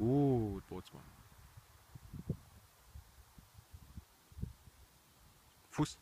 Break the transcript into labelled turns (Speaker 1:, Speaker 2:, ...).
Speaker 1: Gut, Bootsmann. Fuß.